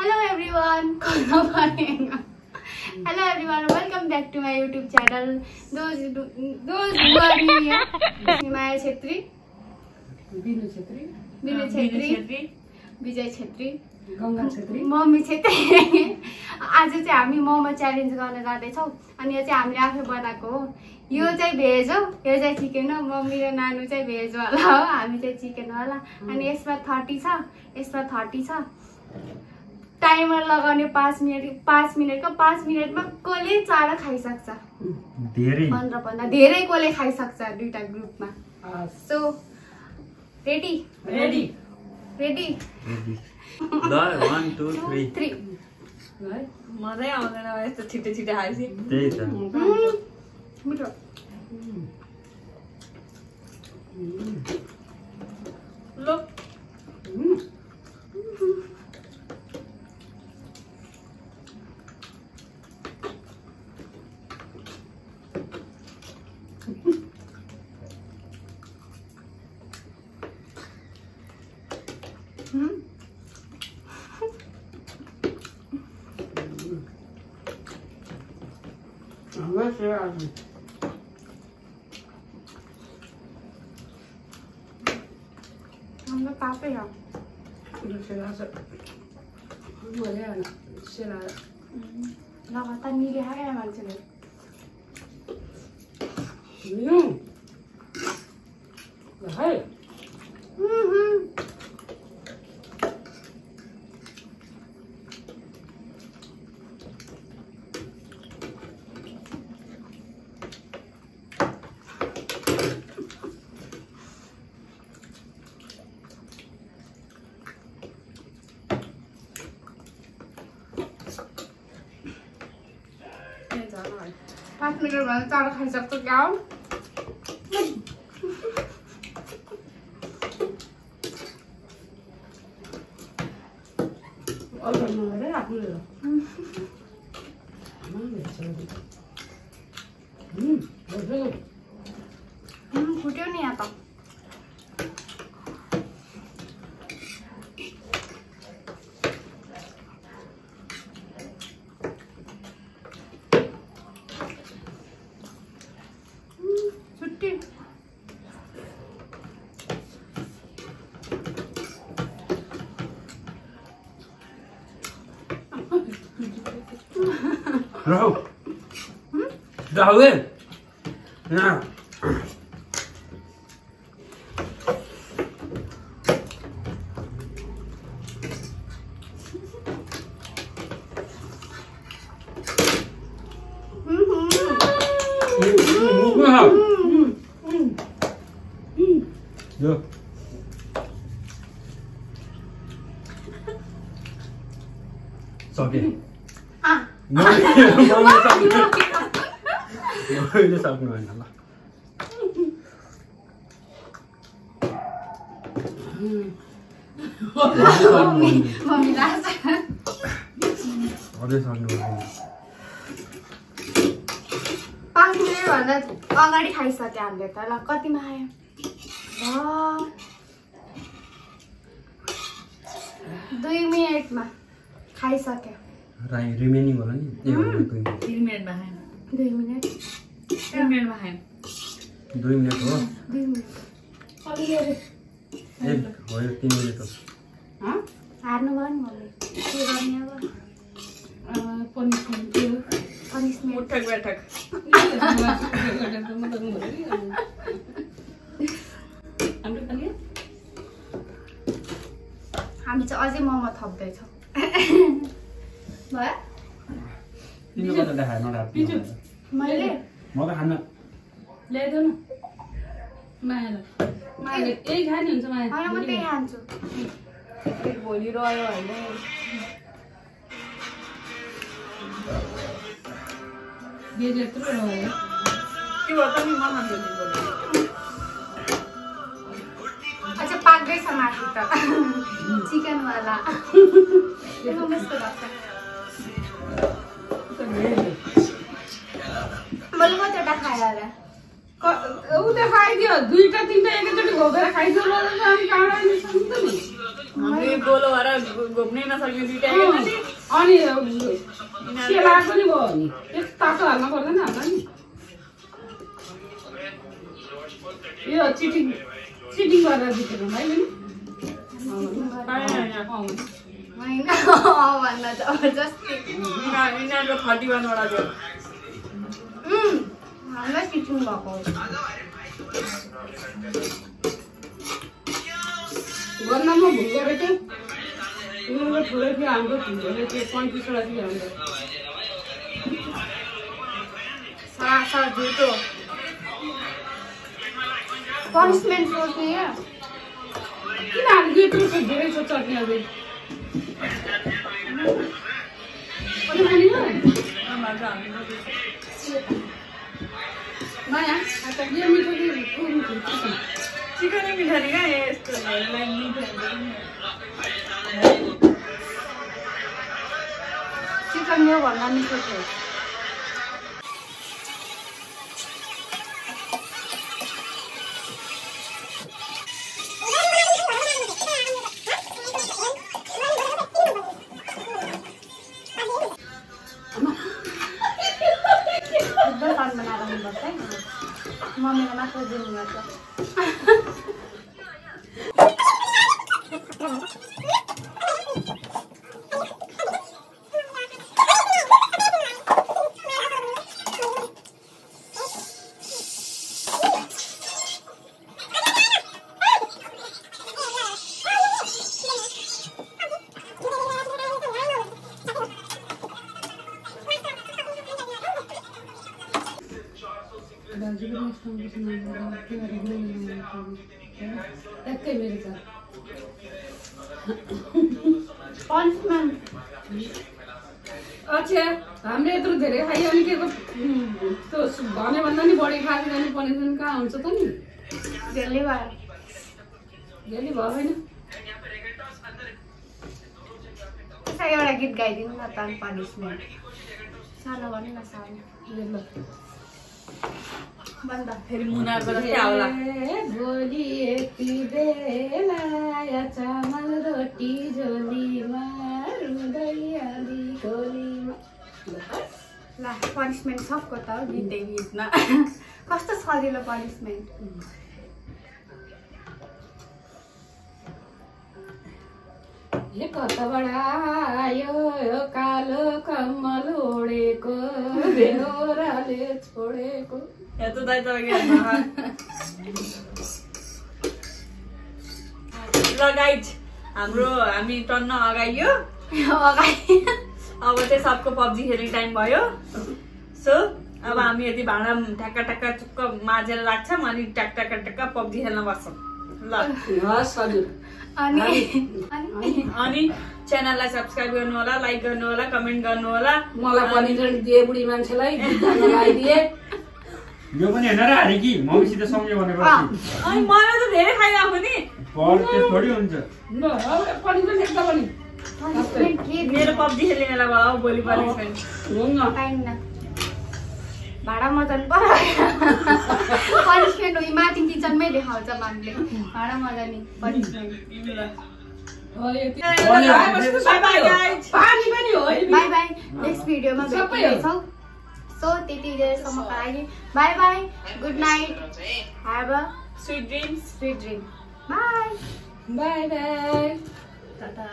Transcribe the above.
Back to my YouTube channel. Those who- those who are new here. Maya Chhetri, Binu Chhetri Vijay Chhetri Ganga Chhetri Mammi Chhetri आज चाहिँ हामी momo challenge गर्न जाँदैछौँ। अनि यो चाहिँ हामीले आफै बनाएको हो। यो चाहिँ भेज हो। यो चाहिँ चिकन हो। मम्मी र नानु चाहिँ भेज होला हो। हामी चाहिँ चिकन होला। अनि यसमा थर्टी छ। यसमा थर्टी छ। टाइमर लगाउने पाँच मिनट पाँच मिनटको पाँच मिनटमा कसले चार खाइसक्छ? धेरै। पन्ध्र पन्ध्र धेरै कसले खाइसक्छ दुइटा ग्रुपमा? So ready ready ready ready. ल वान टू टू थ्री मजै आउँदैन यस्तो छिटो छिटो खाएपछि मिठो लो बस आज हाम्रो पापै हो सेला छ मजा आएन सेला लगातार निले खायो मान्छेले बिनु है पाँच मिनट भयो चाँडो खाइसक्छ क्या हो अर्डर नगरे आफूले उम्, फुट्यो नि यहाँ त Rahul. Hmm? Rahul. Yeah. Yeah. It's okay. मैले सक्नु भएन ल अझै सक्नु भएन अगाडि खाइसक्यो हामीले त ल कतिमा आयो। दुई मिनटमा खाइसक्यो राई रिमेनिङ होला नि। ए दुई मिनट। दुई दुई हो? दुई मिनट। अलिअलि। ए हो यो तिन मिनट हो। हार्नु भयो नि मम्मी। के गर्ने अब? पनिसमेन्ट थियो। पनिसमेन्ट उठक बैठक हाम्रो पनि हामी चाहिँ अझै मोमो थप्दैछौँ। भयो तिम्रो कता देखायो नराख्नु मैले म त खान्न ल्याइदेऊ न मायालाई मायाले यही खाने हुन्छ होइन म माया त्यही खान्छु भोलि रह्यो भने बेज यत्रो रह्यो के भयो त नि म खान्छु पाक्दैछ माथि त चिकनवाला मस्तो लाग्छ मैले कतिवटा खाएर होला ऊ त खाइदियो। दुईटा तिनटा एकैचोटि खाइदियो नि सक्छ नि। हामी गोलो भएर घु- घुम्नै नसक्ने दुइटा अँ, केटा नि। अनि के लाग्यो नि भयो नि? यस्तो तातो हाल्नु पर्दैन होला नि। यो चिटिङ चिटिङ गरेर जितेको भाइ नि होइन, होइन। होइन अँ भन्न जबरजस्ती यिनीहरू- यिनीहरूको थर्टी वानवटा थियो उम्, हामीलाई सिटिङ भएको हो। गर्नमा भुल गरेको थियो उनीहरूको ठुलो थियो हाम्रो ठुलो थियो पैँतिसवटा थियो हाम्रो सासा झुटो पनिसमेन्ट सोच्ने क्या? किन हाल्यो यत्रो छ धेरै छ चटनी अझै कति खाने हो? माया यो मिठो कि ऊ मिठो के छ? चिकनै मिठो नि क्या यस्तो हेर्नलाई मिठो हुन्छ नि। चिकन यो भन्दा मिठो थियो एकदम ハハハハ! मेरो छ पनिसमेन्ट अच्छा हामीले यत्रो धेरै खायो अनि के त्यो भने भन्दा नि बढी खाएर जाने पनिसमेन्ट कहाँ हुन्छ त नि भयो भयो होइन एउटा गीत गाइदिनु न त सानो न। मुनाको ए, भोलि यति बेला चामल रोटी झोलीमा रुँदै आली गोलीमा ल पनिसमेन्ट सबको त हो गीतै गीतमा कस्तो सजिलो पनिसमेन्ट कताबाट आयो यो कालो कम्मल बेहोराले छोडेको यहाँ त दाइ तपाईँको हेर्नु ल गाइड हाम्रो हामी टन्न अगाइयो अगाडि अब चाहिँ सबको पब्जी खेल्ने टाइम भयो। सो अब हामी यति भाँडा ठ्याक्क ठ्याक्क चुक्क माझेर राख्छौँ अनि ट्याक ट्याक्क ट्याक्क पब्जी खेल्न बस्छौँ। ल। हस् हजुर। अनि अनि अनि च्यानललाई सब्सक्राइब गर्नु होला लाइक गर्नु होला कमेन्ट गर्नु होला मलाई पनि दिए बुढी मान्छेलाई यो पनि हेर्न र हारे कि मम्मीसित सम्झ्यो भने अनि मलाई त धेरै खाइरहेको नि पर त्यो थोरै हुन्छ ल अब पनि पनि एकदम पनि पनिसमेन्ट के मेरो पब्जी खेल्ने बेला भयो भोलि भाडा मजान पनिसमेन्ट हो माथि किचनमै देखाउँछ मामले भाडा मजानी पनिसमेन्ट हो, यति- बाई बाई गाइज पानी पनि हो है। बाई बाई नेक्स्ट भिडियोमा सबै सो त्यति जेसम्मको लागि bye bye good night have a sweet dreams sweet dream bye bye bye tata